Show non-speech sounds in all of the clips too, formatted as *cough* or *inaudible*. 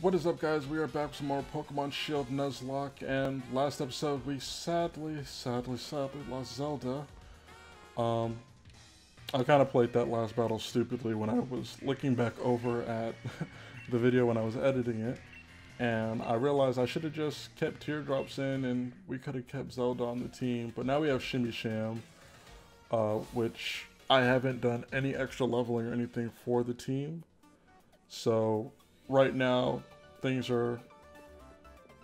What is up guys, we are back with some more Pokemon Shield Nuzlocke, and last episode we sadly, sadly, sadly lost Zelda. Um, I kind of played that last battle stupidly when I was looking back over at *laughs* the video when I was editing it, and I realized I should have just kept Teardrops in and we could have kept Zelda on the team, but now we have Shimmy Sham, uh, which I haven't done any extra leveling or anything for the team. So right now things are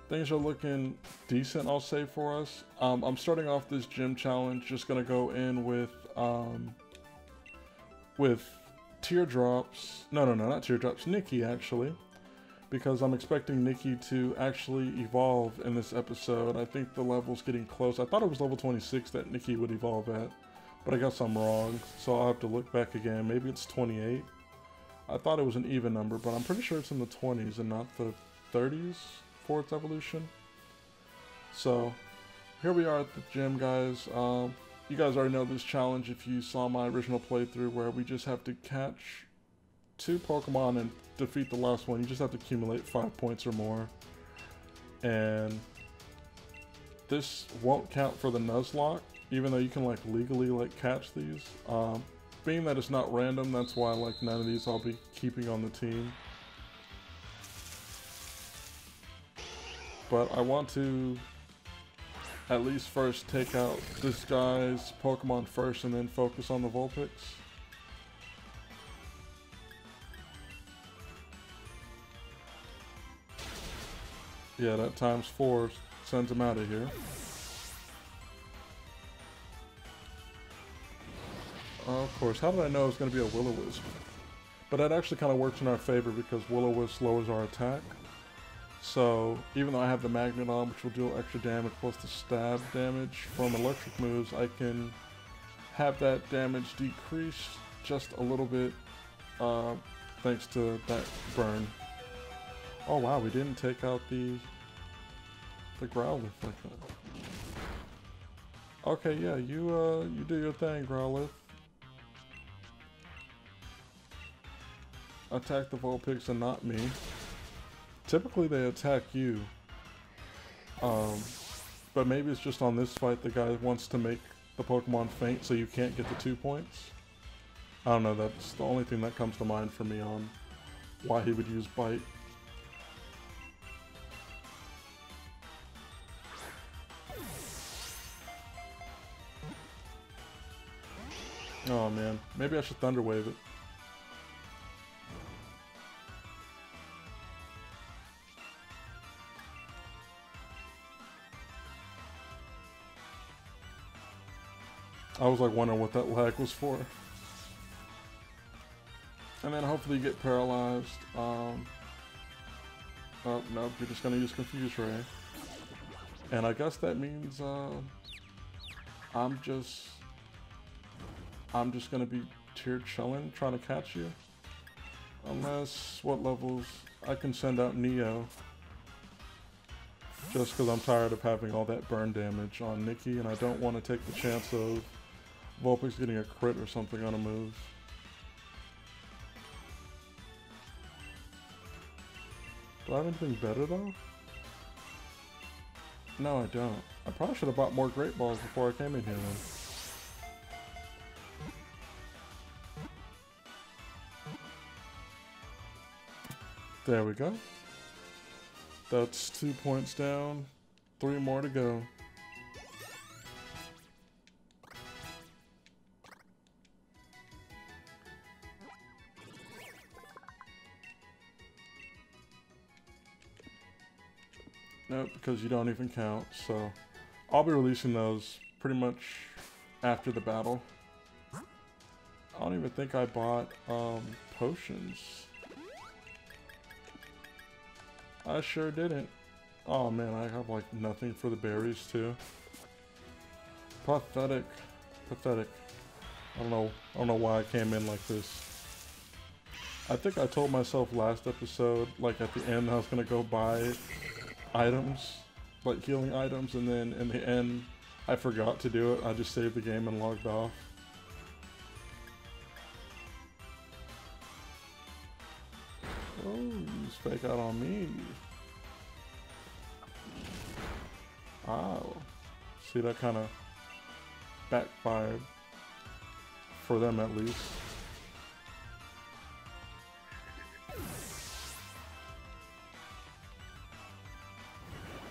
things are looking decent I'll say for us. Um, I'm starting off this gym challenge just gonna go in with um, with teardrops no no no not teardrops Nikki actually. Because I'm expecting Nikki to actually evolve in this episode. I think the level's getting close. I thought it was level 26 that Nikki would evolve at but I guess I'm wrong so I'll have to look back again. Maybe it's 28 I thought it was an even number, but I'm pretty sure it's in the 20s and not the 30s for its evolution. So, here we are at the gym, guys. Um, you guys already know this challenge if you saw my original playthrough where we just have to catch two Pokemon and defeat the last one. You just have to accumulate five points or more. And this won't count for the Nuzlocke, even though you can like legally like catch these. Um, being that it's not random, that's why I like none of these I'll be keeping on the team. But I want to at least first take out this guy's Pokemon first and then focus on the Vulpix. Yeah, that times four sends him out of here. Of course. How did I know it was going to be a Will-O-Wisp? But that actually kind of works in our favor because Will-O-Wisp lowers our attack. So, even though I have the Magnet on, which will deal extra damage plus the stab damage from electric moves, I can have that damage decrease just a little bit uh, thanks to that burn. Oh wow, we didn't take out the the Growlithe like that. Okay, yeah, you uh, you do your thing, Growlithe. Attack the Vulpix and not me. Typically they attack you. Um, but maybe it's just on this fight the guy wants to make the Pokemon faint so you can't get the two points. I don't know, that's the only thing that comes to mind for me on why he would use Bite. Oh man, maybe I should Thunder Wave it. I was like wondering what that lag was for. And then hopefully you get paralyzed. Um, oh, no, you're just going to use Confuse Ray. And I guess that means uh, I'm just... I'm just going to be tiered chilling, trying to catch you. Unless, what levels? I can send out Neo. Just because I'm tired of having all that burn damage on Nikki, and I don't want to take the chance of Vulpix getting a crit or something on a move. Do I have anything better though? No, I don't. I probably should have bought more Great Balls before I came in here then. There we go. That's two points down. Three more to go. Because you don't even count, so... I'll be releasing those pretty much after the battle. I don't even think I bought, um, potions. I sure didn't. Oh man, I have like nothing for the berries too. Pathetic. Pathetic. I don't know, I don't know why I came in like this. I think I told myself last episode, like at the end, I was gonna go buy items, like healing items, and then in the end, I forgot to do it. I just saved the game and logged off. Oh, you fake out on me. Oh. See, that kind of backfired. For them, at least.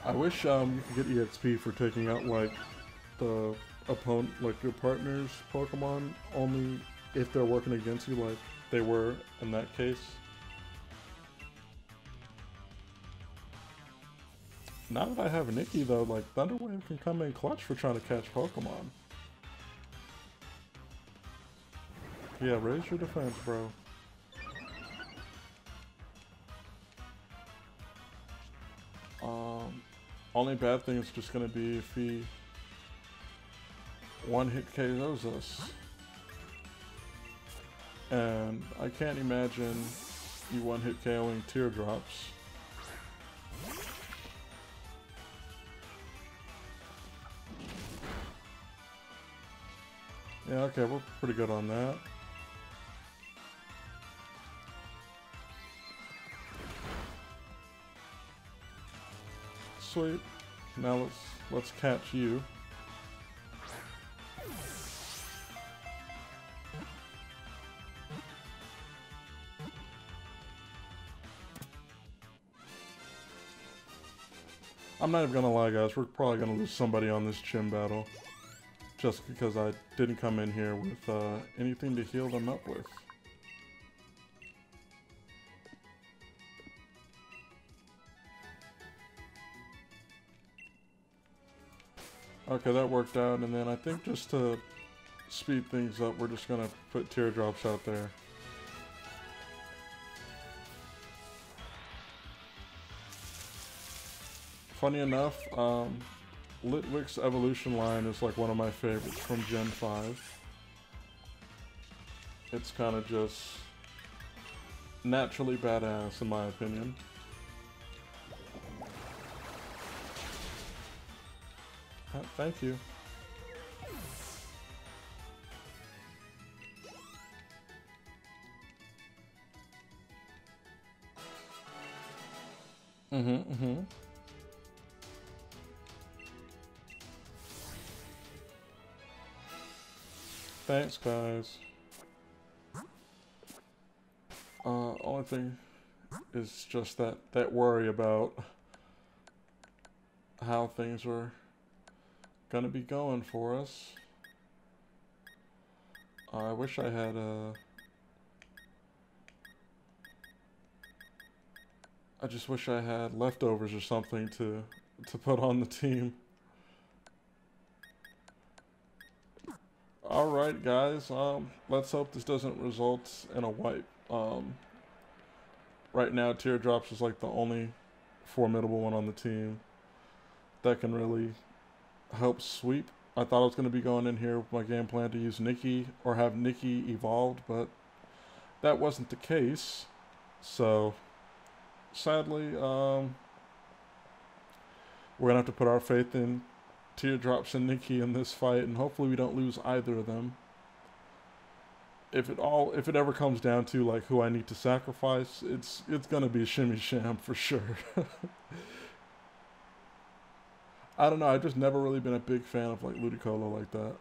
I wish um, you could get EXP for taking out, like, the opponent, like your partner's Pokemon, only if they're working against you, like they were in that case. Now that I have Nikki though, like Thunderwave can come in clutch for trying to catch Pokemon. Yeah, raise your defense, bro. Only bad thing is just gonna be if he one hit KOs us. And I can't imagine you one hit KOing teardrops. Yeah, okay, we're pretty good on that. Now let's let's catch you. I'm not even gonna lie guys, we're probably gonna lose somebody on this gym battle. Just because I didn't come in here with uh, anything to heal them up with. Okay, that worked out, and then I think just to speed things up, we're just gonna put teardrops out there. Funny enough, um, Litwick's evolution line is like one of my favorites from Gen 5. It's kind of just naturally badass in my opinion. Uh, thank you. Mm-hmm, mm-hmm. Thanks, guys. Uh, only thing is just that, that worry about how things are gonna be going for us. I wish I had a... Uh, I just wish I had leftovers or something to to put on the team. Alright guys, um, let's hope this doesn't result in a wipe. Um, right now Teardrops is like the only formidable one on the team that can really help sweep. I thought I was going to be going in here with my game plan to use Nikki or have Nikki evolved, but that wasn't the case. So, sadly, um, we're going to have to put our faith in Teardrops and Nikki in this fight, and hopefully we don't lose either of them. If it all, if it ever comes down to like who I need to sacrifice, it's it's gonna be Shimmy Sham for sure. *laughs* I don't know. I've just never really been a big fan of like Ludicolo like that.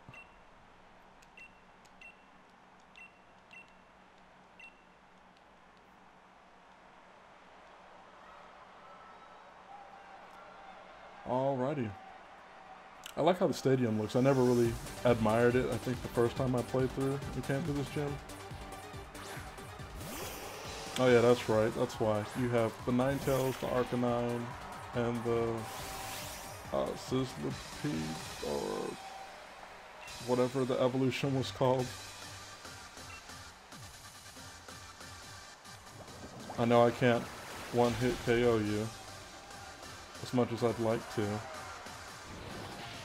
Alrighty. I like how the stadium looks. I never really admired it. I think the first time I played through and came to this gym. Oh yeah, that's right. That's why. You have the Ninetales, the Arcanine, and the uh, Sizzlipede, or whatever the evolution was called. I know I can't one-hit KO you as much as I'd like to.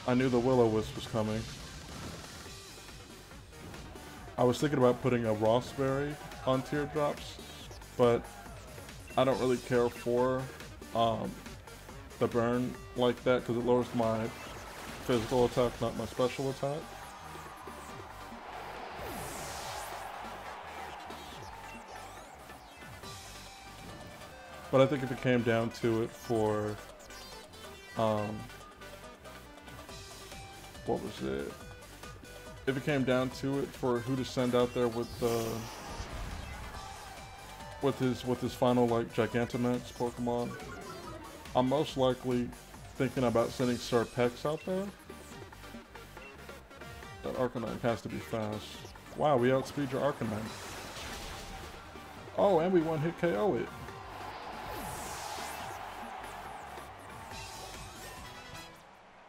I knew the Will-O-Wisp was coming. I was thinking about putting a Rawst Berry on teardrops, but I don't really care for um, the burn like that because it lowers my physical attack, not my special attack. But I think if it came down to it for, um, what was it? If it came down to it for who to send out there with the, with his with his final like Gigantamax Pokemon, I'm most likely thinking about sending Serpex out there. That Arcanine has to be fast. Wow, we outspeed your Arcanine. Oh, and we one hit KO it.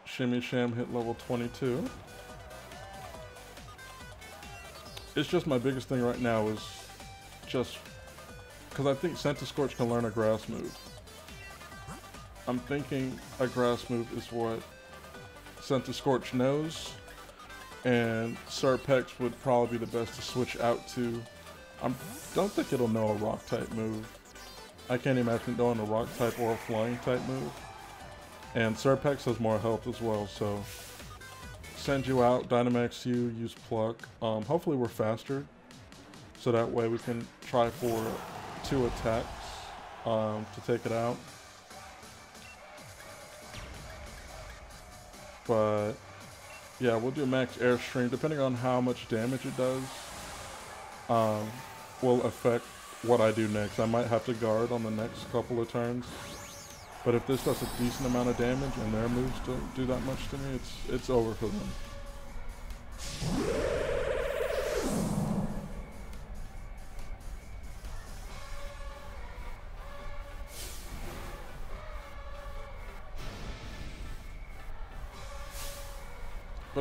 Shimmy Sham hit level 22. It's just my biggest thing right now is just because I think Centiskorch can learn a grass move. I'm thinking a grass move is what Centiskorch knows, and Serpex would probably be the best to switch out to. I don't think it'll know a rock type move. I can't imagine knowing a rock type or a flying type move. And Serpex has more health as well, so send you out, Dynamax you, use Pluck. Um, hopefully we're faster, so that way we can try for two attacks um, to take it out. But yeah, we'll do max airstream. Depending on how much damage it does, um, will affect what I do next. I might have to guard on the next couple of turns. But if this does a decent amount of damage and their moves don't do that much to me, it's it's over for them.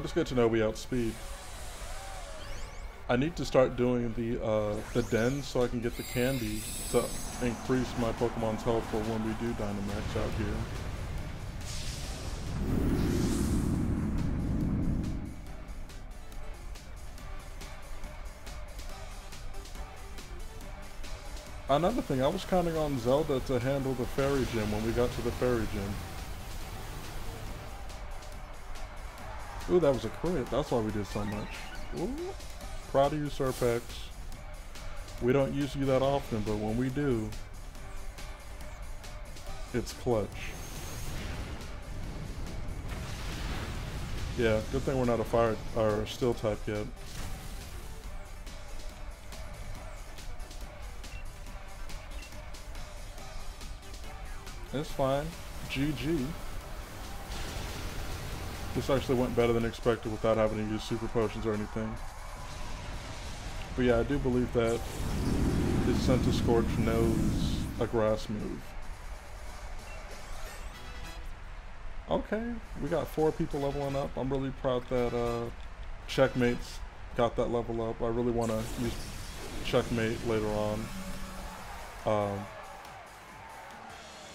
It's good to know we outspeed. I need to start doing the uh, the dens so I can get the candy to increase my Pokemon's health for when we do Dynamax out here. Another thing, I was counting on Zelda to handle the Fairy Gym when we got to the Fairy Gym. Ooh, that was a crit. That's why we did so much. Ooh. Proud of you, Serpex. We don't use you that often, but when we do, it's clutch. Yeah, good thing we're not a fire or steel type yet. It's fine. GG. This actually went better than expected without having to use super potions or anything. But yeah, I do believe that his Centiskorch knows a grass move. Okay, we got four people leveling up. I'm really proud that uh, Checkmate's got that level up. I really want to use Checkmate later on. Um,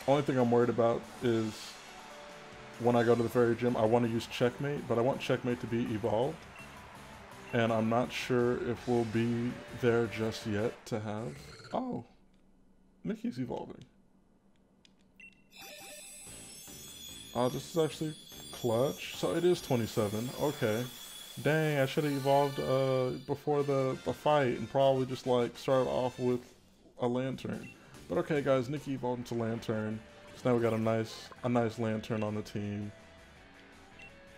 only thing I'm worried about is when I go to the fairy gym, I want to use Checkmate, but I want Checkmate to be evolved. And I'm not sure if we'll be there just yet to have... Oh, Nikki's evolving. Oh, this is actually clutch. So it is 27. Okay. Dang, I should have evolved uh, before the, the fight and probably just like started off with a Lanturn. But okay, guys, Nikki evolved into Lanturn. So now we got a nice a nice Lanturn on the team.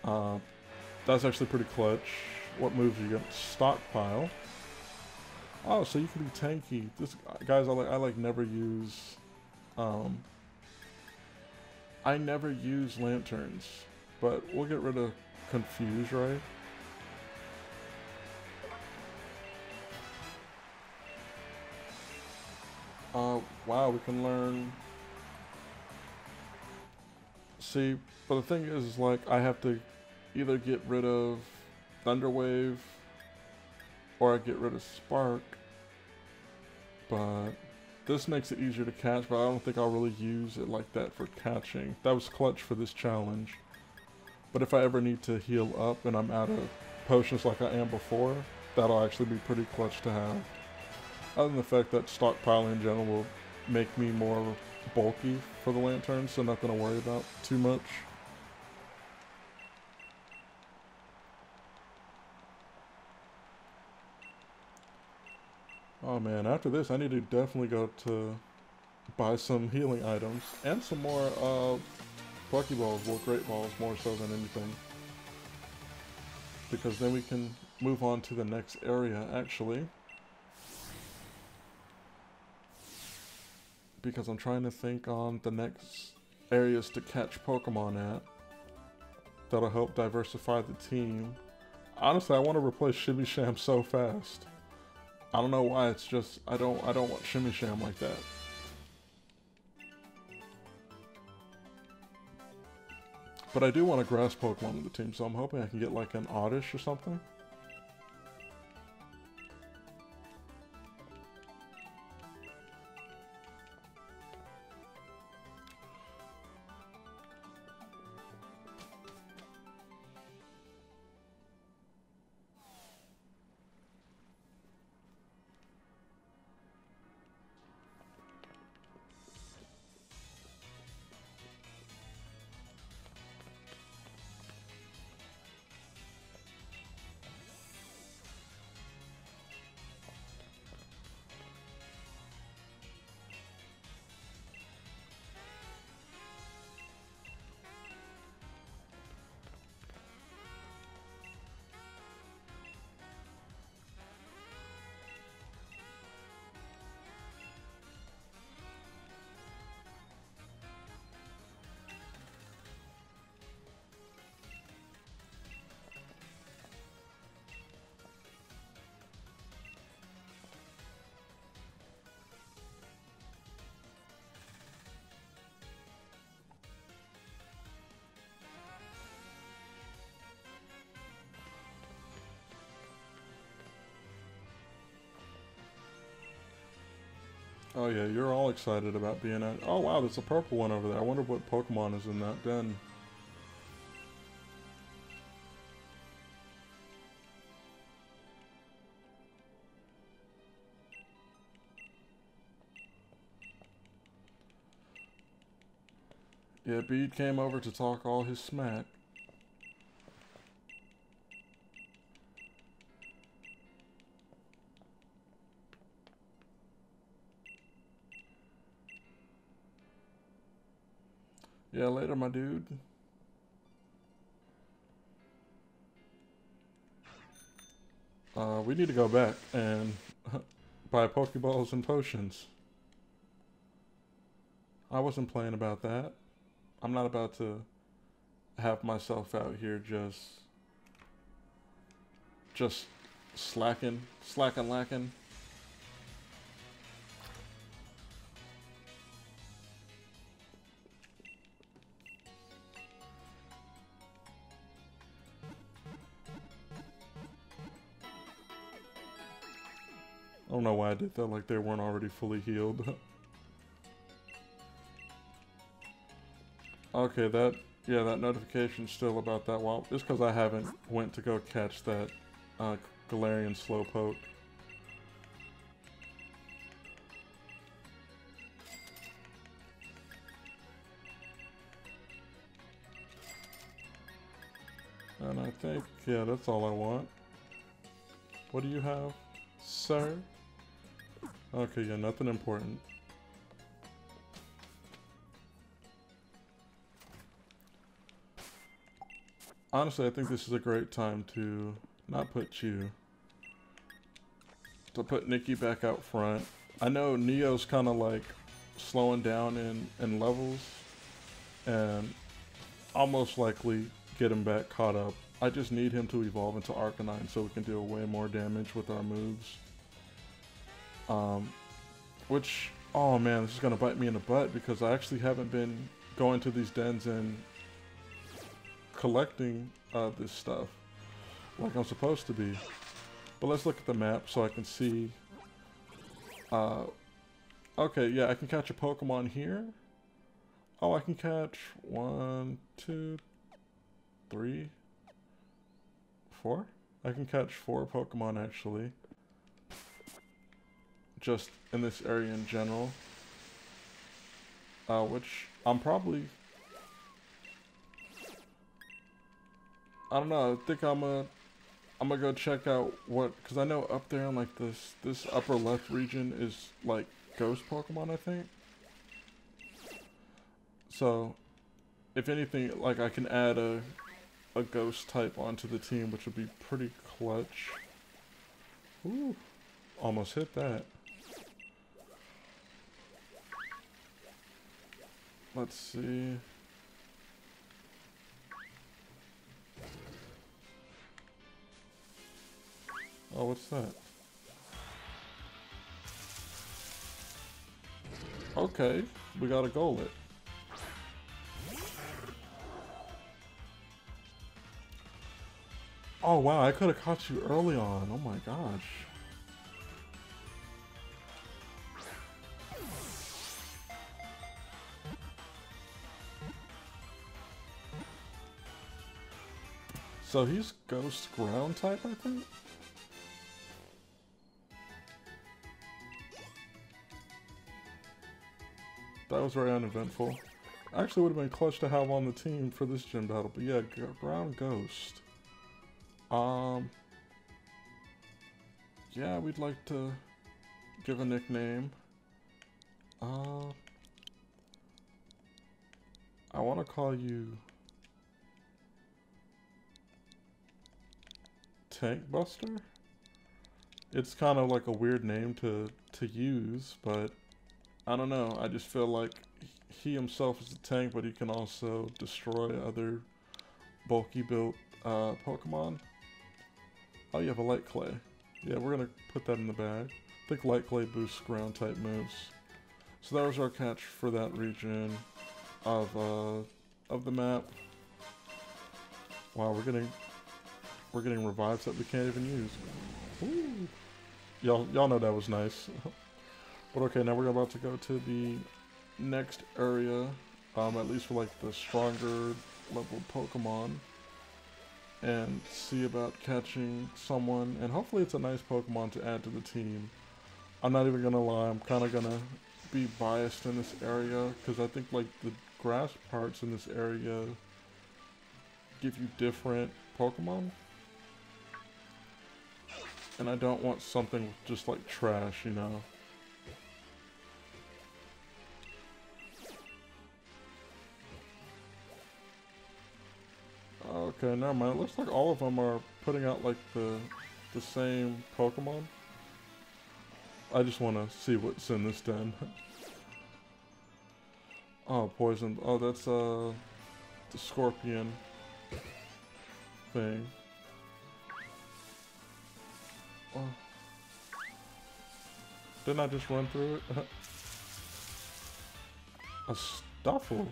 Uh, that's actually pretty clutch. What moves you got? Stockpile. Oh, so you can be tanky. This guys, I like I like never use. Um, I never use Lanturns, but we'll get rid of Confuse Ray? Uh, wow, we can learn. See, but the thing is, is like I have to either get rid of Thunderwave or I get rid of Spark. But this makes it easier to catch, but I don't think I'll really use it like that for catching. That was clutch for this challenge. But if I ever need to heal up and I'm out of potions like I am before, that'll actually be pretty clutch to have. Other than the fact that stockpiling in general will make me more bulky for the Lanturn, so nothing to worry about too much. Oh man, after this I need to definitely go to buy some healing items and some more uh, Pokeballs, well, Great Balls, more so than anything. Because then we can move on to the next area, actually. Because I'm trying to think on the next areas to catch Pokemon at. That'll help diversify the team. Honestly, I want to replace Shimmy Sham so fast. I don't know why, it's just, I don't, I don't want Shimmy Sham like that. But I do want a grass Pokemon in the team, so I'm hoping I can get like an Oddish or something. Oh yeah, you're all excited about being at... Oh wow, there's a purple one over there. I wonder what Pokemon is in that den. Yeah, Bede came over to talk all his smack. Yeah, later, my dude. Uh, we need to go back and *laughs* buy Pokeballs and potions. I wasn't playing about that. I'm not about to have myself out here just just slacking, slacking, lacking. Don't know why I did that like they weren't already fully healed. okay, that, yeah, that notification's still about that Well, Just because I haven't went to go catch that uh, Galarian Slowpoke. And I think, yeah, that's all I want. What do you have, sir? Okay, yeah, nothing important. Honestly, I think this is a great time to not put you, to put Nikki back out front. I know Neo's kind of like slowing down in, in levels, and I'll most likely get him back caught up. I just need him to evolve into Arcanine so we can deal way more damage with our moves. Um, which, oh man, this is going to bite me in the butt because I actually haven't been going to these dens and collecting uh, this stuff like I'm supposed to be. But let's look at the map so I can see. Uh, okay, yeah, I can catch a Pokemon here. Oh, I can catch one, two, three, four? I can catch four Pokemon actually just in this area in general. Uh, which I'm probably... I don't know, I think I'm gonna... I'm gonna go check out what... Because I know up there in like this, this upper left region is like ghost Pokemon, I think. So, if anything, like I can add a a ghost type onto the team, which would be pretty clutch. Ooh, almost hit that. Let's see. Oh, what's that? Okay, we got a Golett. Oh wow, I could have caught you early on. Oh my gosh. So he's ghost ground type, I think? That was very uneventful. Actually would have been clutch to have on the team for this gym battle, but yeah, ground ghost. Um, yeah, we'd like to give a nickname. Uh, I want to call you Tank Buster. It's kind of like a weird name to to use, but I don't know. I just feel like he himself is a tank, but he can also destroy other bulky built uh, Pokemon. Oh, you have a Light Clay. Yeah, we're gonna put that in the bag. I think Light Clay boosts ground type moves. So that was our catch for that region of uh, of the map. Wow, we're getting we're getting revives that we can't even use. Y'all y'all know that was nice. *laughs* but okay, now we're about to go to the next area. Um, at least for like the stronger level Pokemon and see about catching someone. And hopefully it's a nice Pokemon to add to the team. I'm not even gonna lie, I'm kind of gonna be biased in this area because I think like the grass parts in this area give you different Pokemon. And I don't want something just like trash, you know. Okay, never mind. It looks like all of them are putting out like the the same Pokemon. I just want to see what's in this den. *laughs* oh, poison. Oh, that's uh the scorpion thing. Oh. Didn't I just run through it? *laughs* a Stufful.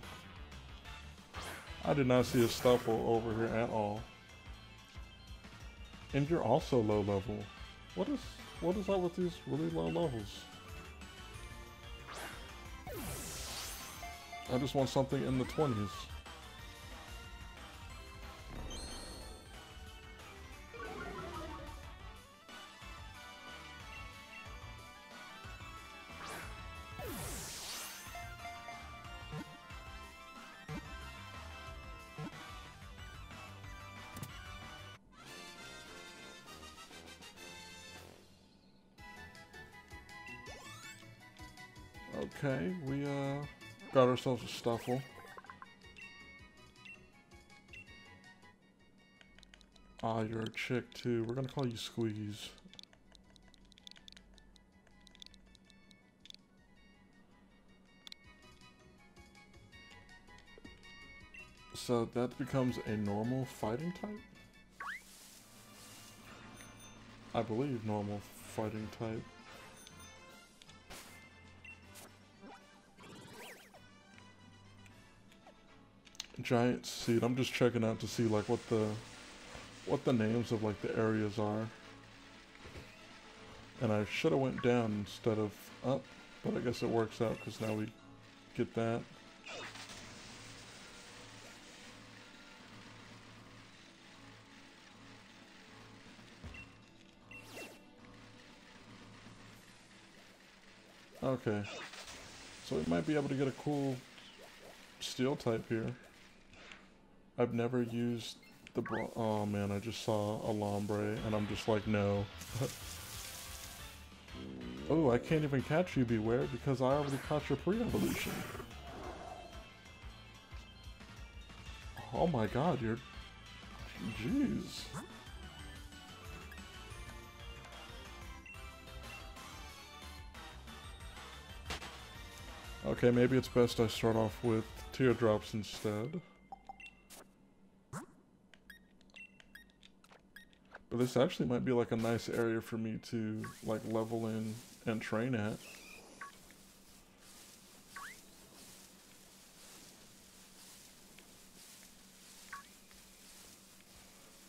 I did not see a Stufful over here at all. And you're also low level. What is what is up with these really low levels? I just want something in the 20s. Ourselves a Stufful. Ah, you're a chick too. We're gonna call you Squeeze. So that becomes a normal fighting type? I believe normal fighting type. Giant seed. I'm just checking out to see like what the what the names of like the areas are. And I should have went down instead of up, but I guess it works out because now we get that. Okay. So we might be able to get a cool steel type here. I've never used the bro- oh man, I just saw a Lombre and I'm just like, no. *laughs* oh, I can't even catch you, Bewear, because I already caught your pre-evolution. Oh my god, you're... Jeez. Okay, maybe it's best I start off with teardrops instead. But this actually might be like a nice area for me to like level in and train at.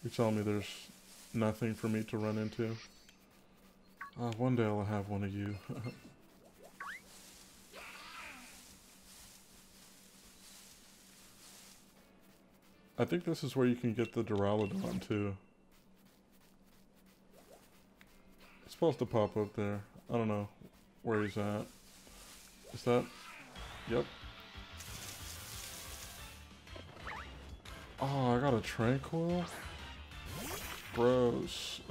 You tell me there's nothing for me to run into? Uh, one day I'll have one of you. *laughs* I think this is where you can get the Duraludon too. It's supposed to pop up there. I don't know where he's at. Is that? Yep. Oh, I got a Tranquill? Gross.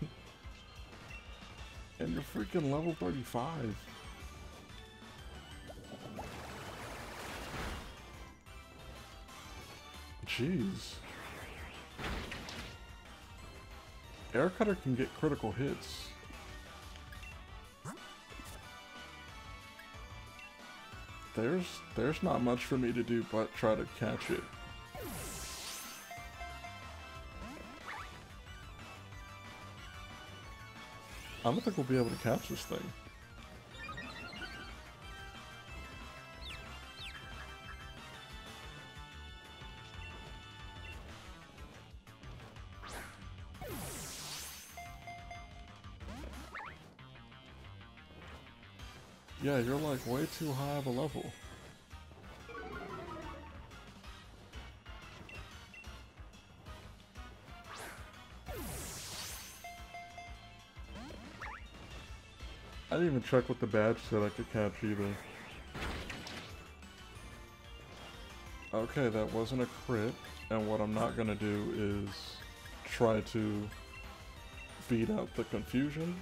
*laughs* and you're freaking level 35. Jeez. Air Cutter can get critical hits. There's there's not much for me to do but try to catch it. I don't think we'll be able to catch this thing. Yeah, you're like way too high of a level. I didn't even check what the badge said I could catch either. Okay, that wasn't a crit, and what I'm not gonna do is try to beat out the confusion,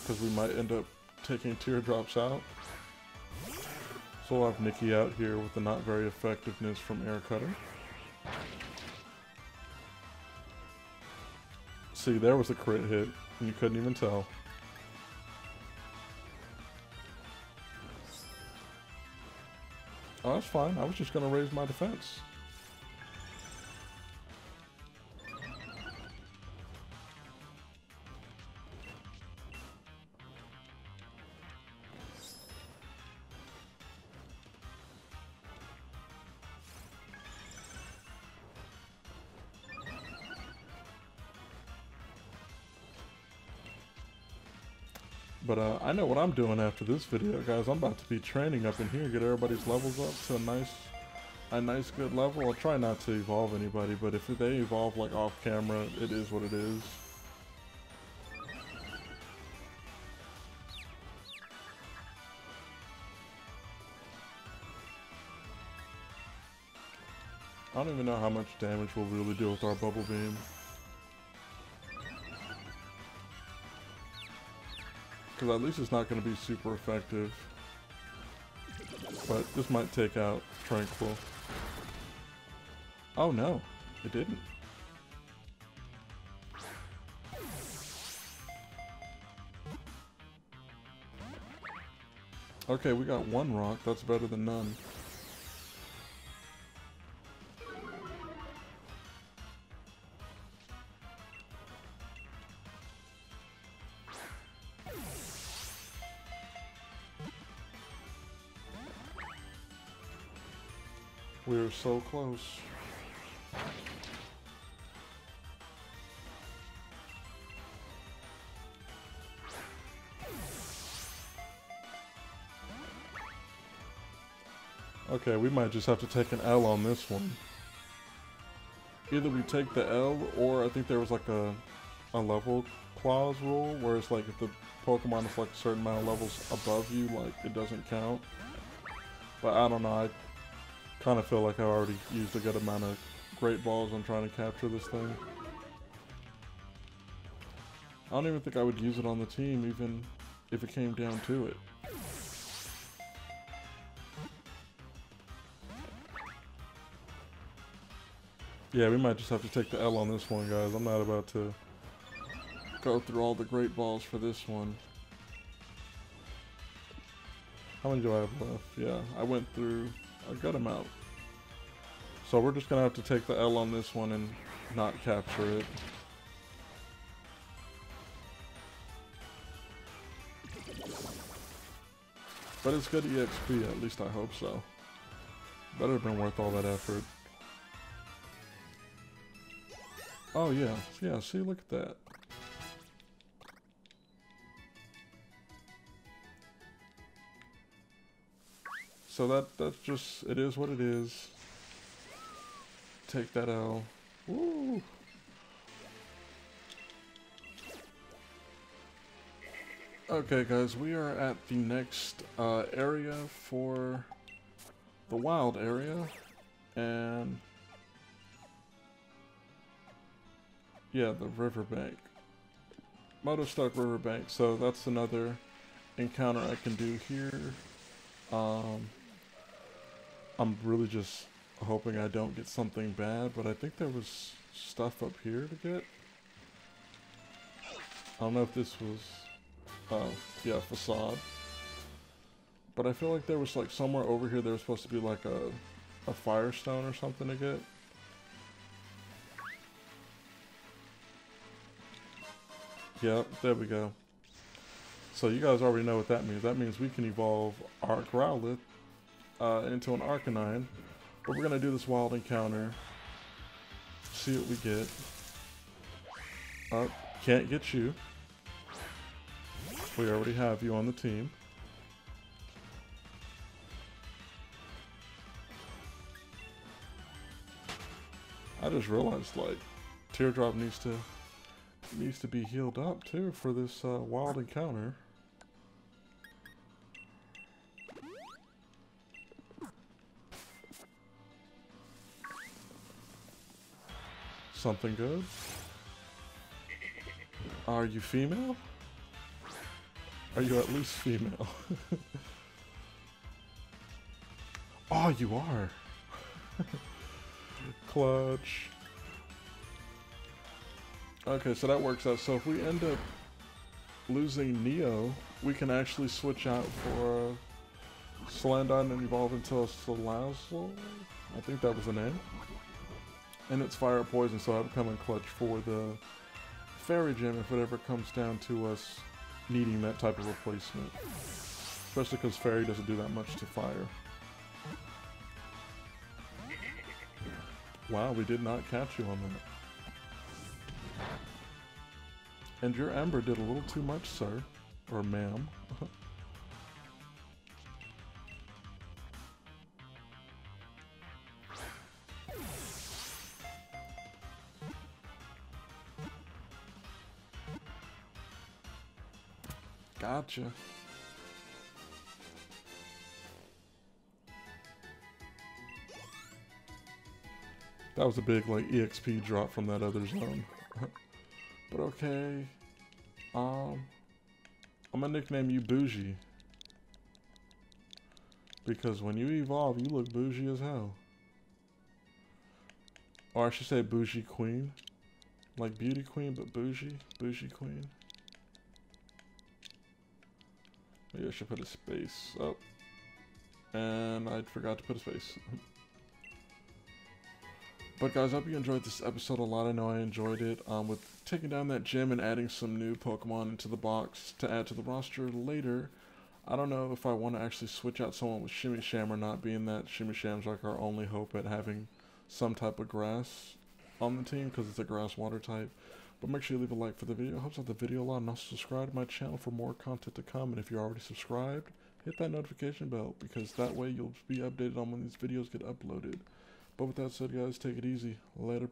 because we might end up taking teardrops out. So we'll have Nikki out here with the not very effectiveness from Air Cutter. See, there was a crit hit, and you couldn't even tell. Oh, that's fine. I was just going to raise my defense. But uh, I know what I'm doing after this video, guys. I'm about to be training up in here, get everybody's levels up to a nice, a nice good level. I'll try not to evolve anybody, but if they evolve like off camera, it is what it is. I don't even know how much damage we'll really do with our Bubble Beam. Because at least it's not going to be super effective. But this might take out Tranquill. Oh no, it didn't. Okay, we got one rock. That's better than none. We're so close. Okay, we might just have to take an L on this one. Either we take the L, or I think there was like a, a level clause rule, where it's like if the Pokemon is like a certain amount of levels above you, like it doesn't count. But I don't know, I kind of feel like I already used a good amount of Great Balls on trying to capture this thing. I don't even think I would use it on the team, even if it came down to it. Yeah, we might just have to take the L on this one, guys. I'm not about to go through all the great balls for this one. How many do I have left? Yeah, I went through a him out. So we're just gonna have to take the L on this one and not capture it. But it's good EXP, at least I hope so. Better have been worth all that effort. Oh yeah, yeah, see, look at that. So that that's just it is what it is. Take that L. Woo. Okay guys, we are at the next uh, area for the wild area and yeah, the riverbank. Motostoke Riverbank, so that's another encounter I can do here. Um, I'm really just hoping I don't get something bad, but I think there was stuff up here to get. I don't know if this was, oh, yeah, facade. But I feel like there was like somewhere over here there was supposed to be like a, a firestone or something to get. Yep, there we go. So you guys already know what that means. That means we can evolve our Growlithe uh, into an Arcanine. But we're going to do this wild encounter. See what we get. Oh, can't get you. We already have you on the team. I just realized, like, Teardrop needs to needs to be healed up, too, for this uh, wild encounter. Something good? Are you female? Are you at least female? *laughs* oh, you are. *laughs* Clutch. Okay, so that works out. So if we end up losing Neo, we can actually switch out for uh, and evolve into a Salazzle. I think that was the name. And it's fire poison, so I'm coming clutch for the fairy gem if it ever comes down to us needing that type of replacement. Especially because fairy doesn't do that much to fire. Wow, we did not catch you on that. And your Ember did a little too much, sir. Or ma'am. *laughs* Gotcha. That was a big, like, EXP drop from that other zone. *laughs* but okay. Um, I'm gonna nickname you Bougie. Because when you evolve, you look bougie as hell. Or I should say bougie queen. Like beauty queen, but bougie. Bougie queen. Maybe I should put a space up. And I forgot to put a space. *laughs* but guys, I hope you enjoyed this episode a lot. I know I enjoyed it. Um, with taking down that gym and adding some new Pokemon into the box to add to the roster later. I don't know if I want to actually switch out someone with Shimmy Sham or not, being that Shimmy Sham's like our only hope at having some type of grass on the team because it's a grass water type. But make sure you leave a like for the video. It Helps out the video a lot. And also subscribe to my channel for more content to come. And if you're already subscribed, hit that notification bell because that way you'll be updated on when these videos get uploaded. But with that said, guys, take it easy. Later.